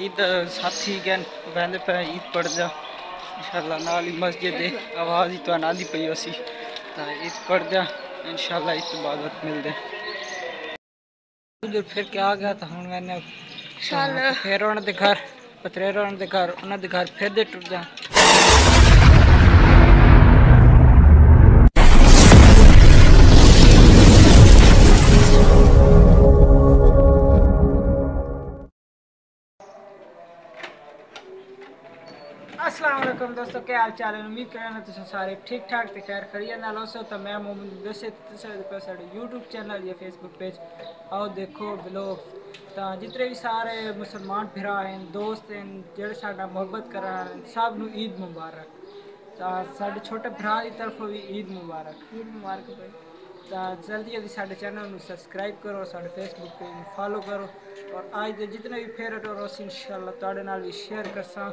ईद साथी कहते बहन पे ईद पढ़ जा। इंशाल्लाह नाल ही मस्जिद दे आवाज़ ही तो आंदी पई उसी तो ईद पढ़ जा इंशाल्लाह ईद तो बाद मिलते उधर फिर क्या आ गया था हूँ मैंने फिर उन्होंने घर पतरेर उन्होंने घर उन्होंने घर फिर दे टुट जा। असलम दोस्तों क्या हाल चाल उम्मीद करा तुम सारे ठीक ठाक तो खैर खरीय ना लोसो तो मैं मोहम्मद दस यूट्यूब चैनल या फेसबुक पेज आओ देखो ब्लॉग तो जितने भी सारे मुसलमान भरा हैं दोस्त हैं जो सा मुहब्बत करा सब ईद मुबारक। तो साढ़े छोटे भरा की तरफ़ भी ईद मुबारक। ईद मुबारक भाई। तो जल्दी जल्दी साढ़े चैनल में सबसक्राइब करो साढ़े फेसबुक पेज में फॉलो करो। और अज के जितने भी फेवरेट और इन शाला भी शेयर कर स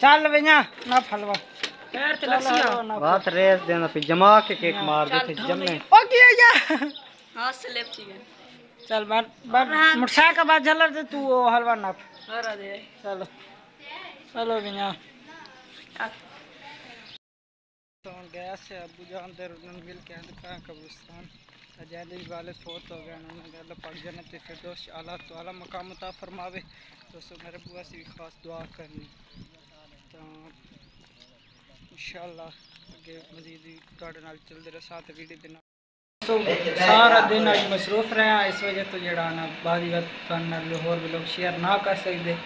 चल भैया ना फलवा। बात रेस देना फिर जमा के केक मार दे फिर जमे। ओ किया जा हाँ स्लिप थी चल बार बार मोटरसाइकिल का बात झलर दे तू ओ हलवा नाप। हरा दे। चलो। चलो भैया गैस अबू जान देर मिल के तो कब्रिस्तान अजैद वाले फोत हो गए, उन्होंने कहा पक जाना तो फिर दोस्त, आला तो आला मकाम मुता फरमावे। दोस्तों, मेरे बुआ से भी खास दुआ करनी। तो इन शाला अगे मजीद चलते रहे, साथ वीडियो तो सारा दिन अज मसरूफ रहा, इस वजह तो जरा बाद बाकी होर भी लोग शेयर ना कर सकते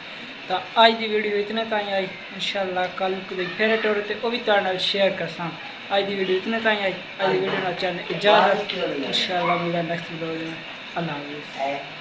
तो अज की वीडियो इतने ताई आई इन शाला कल फिर टोर से वह भी तेरे शेयर करसा। अज की वीडियो इतने ताई आई अभी की वीडियो चैनल इजाज़त। इन शाला मिला नैक्सट ब्लॉग अल्लाह हाफिज़।